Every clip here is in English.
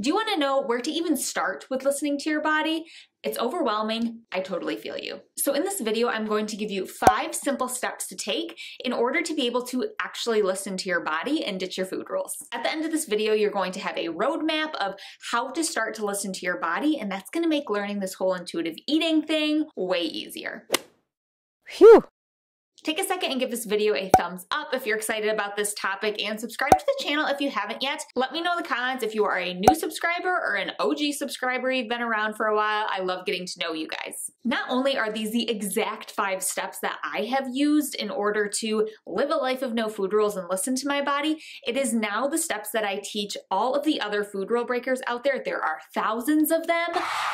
Do you wanna know where to even start with listening to your body? It's overwhelming. I totally feel you. So in this video, I'm going to give you five simple steps to take in order to be able to actually listen to your body and ditch your food rules. At the end of this video, you're going to have a roadmap of how to start to listen to your body, and that's gonna make learning this whole intuitive eating thing way easier. Phew. Take a second and give this video a thumbs up if you're excited about this topic and subscribe to the channel if you haven't yet. Let me know in the comments if you are a new subscriber or an OG subscriber, you've been around for a while. I love getting to know you guys. Not only are these the exact five steps that I have used in order to live a life of no food rules and listen to my body, it is now the steps that I teach all of the other food rule breakers out there. There are thousands of them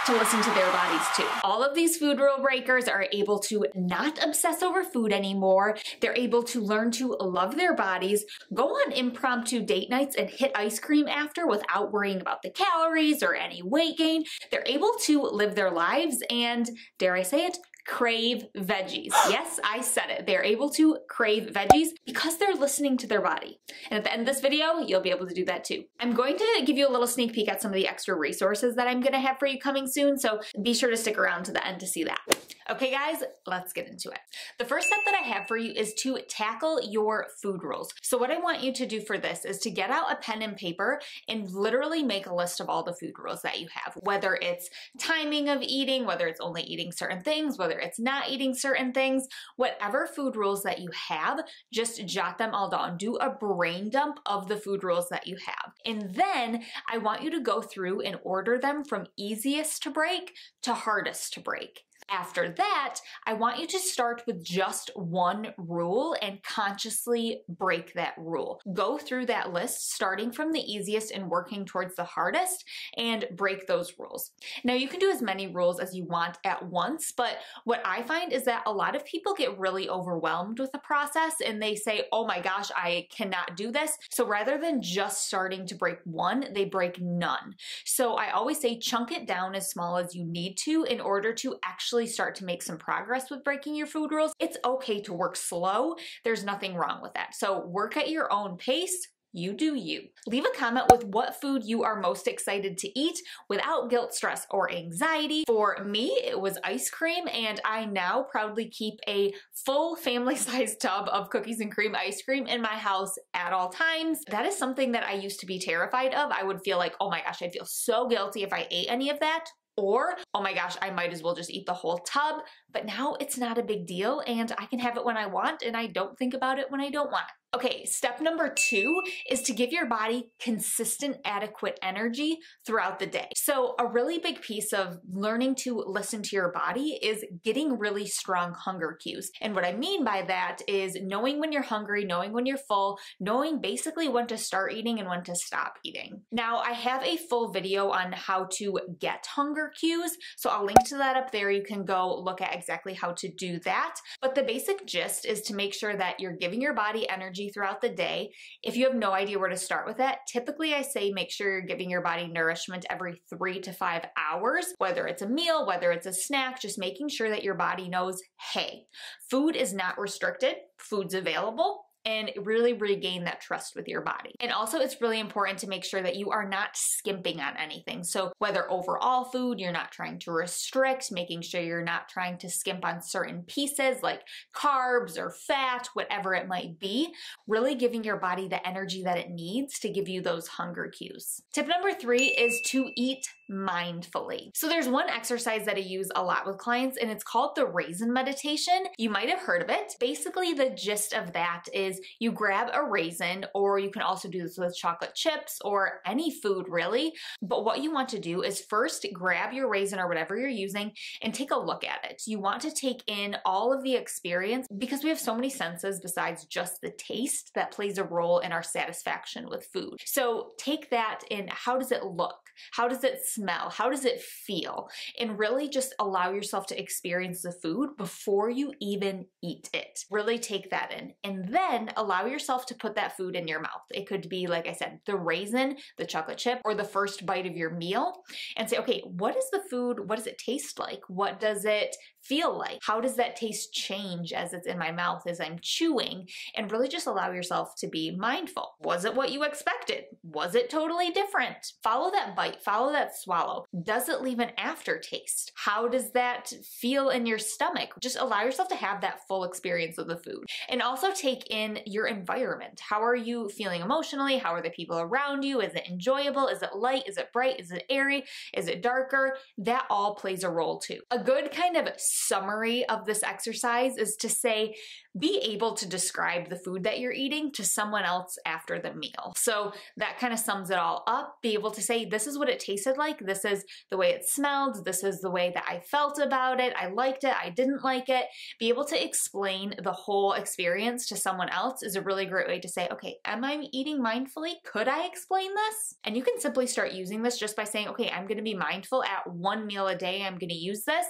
to listen to their bodies too. All of these food rule breakers are able to not obsess over food anymore anymore. They're able to learn to love their bodies, go on impromptu date nights and hit ice cream after without worrying about the calories or any weight gain. They're able to live their lives and, dare I say it, crave veggies. Yes, I said it. They're able to crave veggies because they're listening to their body. And at the end of this video, you'll be able to do that too. I'm going to give you a little sneak peek at some of the extra resources that I'm gonna have for you coming soon, so be sure to stick around to the end to see that. Okay guys, let's get into it. The first step that I have for you is to tackle your food rules. So what I want you to do for this is to get out a pen and paper and literally make a list of all the food rules that you have, whether it's timing of eating, whether it's only eating certain things, whether it's not eating certain things, whatever food rules that you have, just jot them all down. Do a brain dump of the food rules that you have. And then I want you to go through and order them from easiest to break to hardest to break. After that, I want you to start with just one rule and consciously break that rule. Go through that list starting from the easiest and working towards the hardest and break those rules. Now you can do as many rules as you want at once, but what I find is that a lot of people get really overwhelmed with the process and they say, oh my gosh, I cannot do this. So rather than just starting to break one, they break none. So I always say chunk it down as small as you need to in order to actually actually start to make some progress with breaking your food rules, it's okay to work slow. There's nothing wrong with that. So work at your own pace, you do you. Leave a comment with what food you are most excited to eat without guilt, stress, or anxiety. For me, it was ice cream, and I now proudly keep a full family-sized tub of cookies and cream ice cream in my house at all times. That is something that I used to be terrified of. I would feel like, oh my gosh, I'd feel so guilty if I ate any of that. Or, oh my gosh, I might as well just eat the whole tub. But now it's not a big deal and I can have it when I want and I don't think about it when I don't want it. Okay, step number two is to give your body consistent, adequate energy throughout the day. So, a really big piece of learning to listen to your body is getting really strong hunger cues. And what I mean by that is knowing when you're hungry, knowing when you're full, knowing basically when to start eating and when to stop eating. Now, I have a full video on how to get hunger cues, so I'll link to that up there. You can go look at exactly how to do that. But the basic gist is to make sure that you're giving your body energy throughout the day. If you have no idea where to start with that, typically I say make sure you're giving your body nourishment every three to five hours, whether it's a meal, whether it's a snack, just making sure that your body knows, hey, food is not restricted, food's available, and really regain that trust with your body. And also, it's really important to make sure that you are not skimping on anything. So, whether overall food, you're not trying to restrict, making sure you're not trying to skimp on certain pieces like carbs or fat, whatever it might be, really giving your body the energy that it needs to give you those hunger cues. Tip number three is to eat mindfully. So there's one exercise that I use a lot with clients and it's called the raisin meditation. You might have heard of it. Basically the gist of that is you grab a raisin or you can also do this with chocolate chips or any food really. But what you want to do is first grab your raisin or whatever you're using and take a look at it. You want to take in all of the experience because we have so many senses besides just the taste that plays a role in our satisfaction with food. So take that in how does it look? How does it smell? How does it feel? And really just allow yourself to experience the food before you even eat it. Really take that in. And then allow yourself to put that food in your mouth. It could be, like I said, the raisin, the chocolate chip, or the first bite of your meal. And say, okay, what is the food? What does it taste like? What does it feel like? How does that taste change as it's in my mouth as I'm chewing? And really just allow yourself to be mindful. Was it what you expected? Was it totally different? Follow that bite, follow that swallow. Does it leave an aftertaste? How does that feel in your stomach? Just allow yourself to have that full experience of the food. And also take in your environment. How are you feeling emotionally? How are the people around you? Is it enjoyable? Is it light? Is it bright? Is it airy? Is it darker? That all plays a role too. A good kind of summary of this exercise is to say, be able to describe the food that you're eating to someone else after the meal. So that kind of sums it all up. Be able to say, this is what it tasted like, this is the way it smelled, this is the way that I felt about it, I liked it, I didn't like it. Be able to explain the whole experience to someone else is a really great way to say, okay, am I eating mindfully? Could I explain this? And you can simply start using this just by saying, okay, I'm gonna be mindful at one meal a day, I'm gonna use this.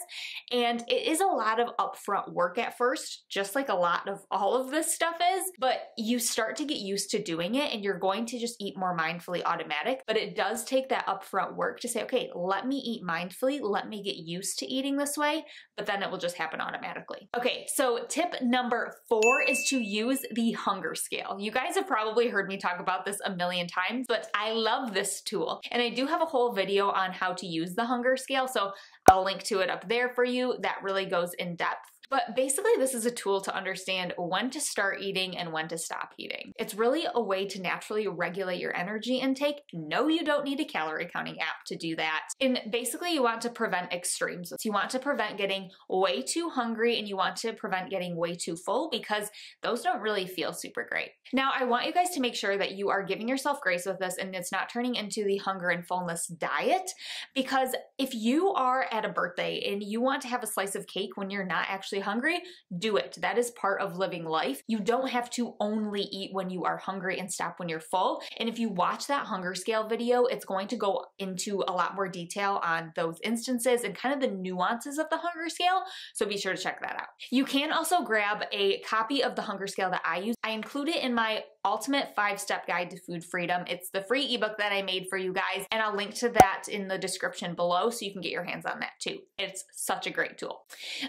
And it is a lot of upfront work at first, just like a lot lot of all of this stuff is, but you start to get used to doing it and you're going to just eat more mindfully automatic. But it does take that upfront work to say, okay, let me eat mindfully, let me get used to eating this way, but then it will just happen automatically. Okay, so tip number four is to use the hunger scale. You guys have probably heard me talk about this a million times, but I love this tool. And I do have a whole video on how to use the hunger scale, so I'll link to it up there for you. That really goes in depth. But basically, this is a tool to understand when to start eating and when to stop eating. It's really a way to naturally regulate your energy intake. No, you don't need a calorie counting app to do that. And basically, you want to prevent extremes. So You want to prevent getting way too hungry and you want to prevent getting way too full because those don't really feel super great. Now, I want you guys to make sure that you are giving yourself grace with this and it's not turning into the hunger and fullness diet because if you are at a birthday and you want to have a slice of cake when you're not actually hungry, do it. That is part of living life. You don't have to only eat when you are hungry and stop when you're full. And if you watch that hunger scale video, it's going to go into a lot more detail on those instances and kind of the nuances of the hunger scale. So be sure to check that out. You can also grab a copy of the hunger scale that I use. I include it in my ultimate five step guide to food freedom. It's the free ebook that I made for you guys, and I'll link to that in the description below so you can get your hands on that too. It's such a great tool.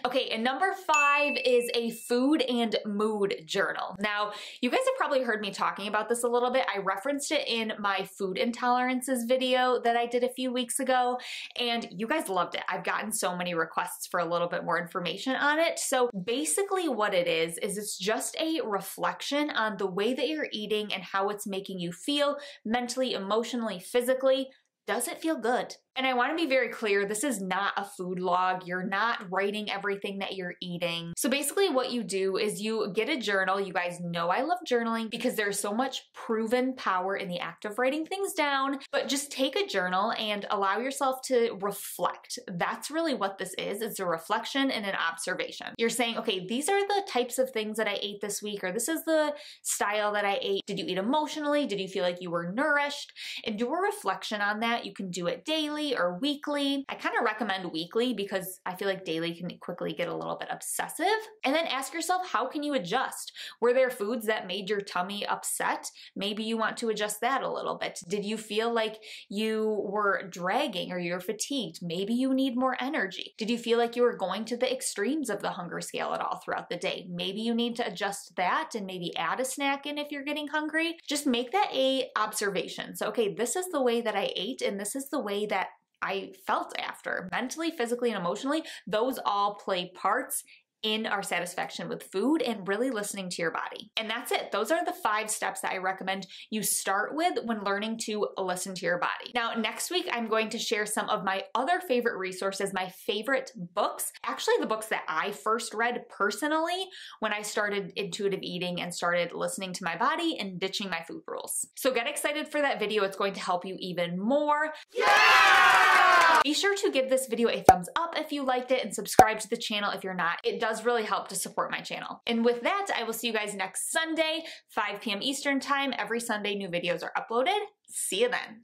Okay, and number five is a food and mood journal. Now, you guys have probably heard me talking about this a little bit. I referenced it in my food intolerances video that I did a few weeks ago, and you guys loved it. I've gotten so many requests for a little bit more information on it. So basically what it is, is it's just a reflection on the way that you're eating and how it's making you feel mentally, emotionally, physically. Does it feel good? And I want to be very clear, this is not a food log. You're not writing everything that you're eating. So basically what you do is you get a journal. You guys know I love journaling because there's so much proven power in the act of writing things down, but just take a journal and allow yourself to reflect. That's really what this is. It's a reflection and an observation. You're saying, okay, these are the types of things that I ate this week, or this is the style that I ate. Did you eat emotionally? Did you feel like you were nourished? And do a reflection on that. You can do it daily or weekly. I kind of recommend weekly because I feel like daily can quickly get a little bit obsessive. And then ask yourself, how can you adjust? Were there foods that made your tummy upset? Maybe you want to adjust that a little bit. Did you feel like you were dragging or you're fatigued? Maybe you need more energy. Did you feel like you were going to the extremes of the hunger scale at all throughout the day? Maybe you need to adjust that and maybe add a snack in if you're getting hungry. Just make that a observation. So, okay, this is the way that I ate and this is the way that I felt after. Mentally, physically, and emotionally, those all play parts in our satisfaction with food and really listening to your body. And that's it. Those are the five steps that I recommend you start with when learning to listen to your body. Now, next week, I'm going to share some of my other favorite resources, my favorite books, actually, the books that I first read personally when I started intuitive eating and started listening to my body and ditching my food rules. So get excited for that video. It's going to help you even more. Yeah! Be sure to give this video a thumbs up if you liked it and subscribe to the channel if you're not. It does does really help to support my channel. And with that, I will see you guys next Sunday, 5 p.m. Eastern time. Every Sunday, new videos are uploaded. See you then.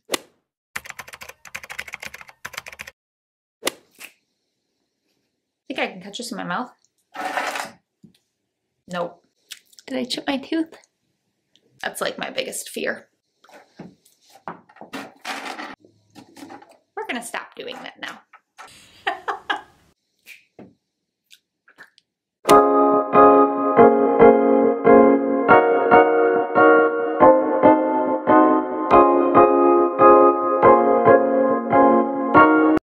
I think I can catch this in my mouth. Nope. Did I chip my tooth? That's like my biggest fear. We're gonna stop doing that now.